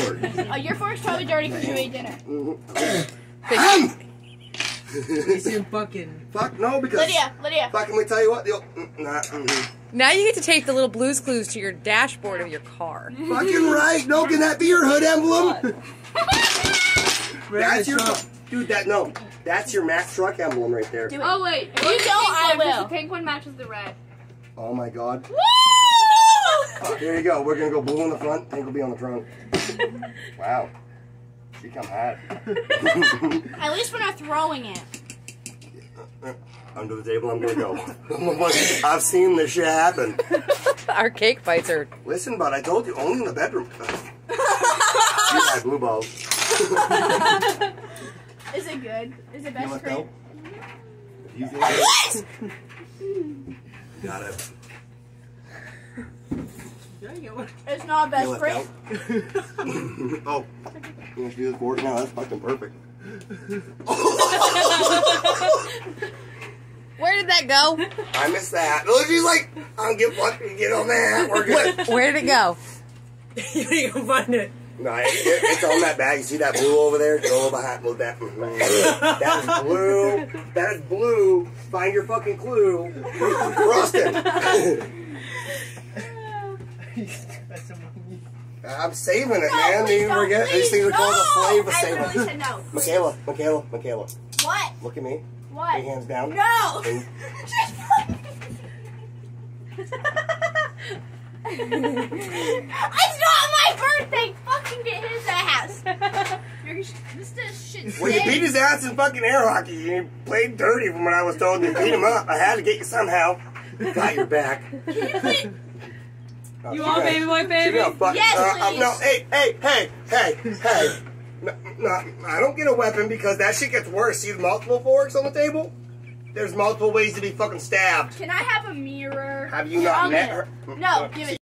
fork. Oh, your fork's probably dirty because you ate dinner. Ham! You see fucking. Fuck no, because Lydia, Lydia. fucking let me tell you what. The, mm, nah, mm, Now you get to take the little Blue's Clues to your dashboard of your car. fucking right. No, can that be your hood emblem? That's your dude. That no, that's your Mack truck emblem right there. Do it. Oh wait, If you don't, I will. The pink one matches the red. Oh my god. Woo! Here you go. We're gonna go blue in the front. Pink will be on the trunk. Wow. She come hot. At least we're not throwing it. Uh, uh, under the table, I'm gonna go. I've seen this shit happen. Our cake bites are. Listen, bud, I told you, only in the bedroom. you my blue balls. Is it good? Is it You best let cream? go? You feel mm-hmm. it? Got it. Yeah, you got It's not You best friend. oh. You want to do this board now? That's fucking perfect. Where did that go? I missed that. Look, she's like, I don't give a fuck. Get on that. We're good. Where did it go? You ain't gonna find it. No, it, it, it's on that bag. You see that blue over there? Go behind. Well, that, that is blue. That is blue. Find your fucking clue. Frosted. That's among I'm saving it, No, man. please These, don't, forget, these please, things are called no! a flavor I literally saver. said no. Michaela, Michaela, Michaela. What? Look at me. What? Big hands down. No! And- it's not my birthday! Fucking get his ass! You're, this this shit Well, you beat his ass in fucking air hockey. You played dirty from what I was told. You beat him up. I had to get you somehow. Got your back. Oh, You want gonna- baby boy, baby? gonna fuck- Yes, uh, uh, please. no, hey, hey, hey, hey, hey. No, no, I don't get a weapon because that shit gets worse. See the multiple forks on the table? There's multiple ways to be fucking stabbed. Can I have a mirror? Have you Here, not I'll met her? it. No, give it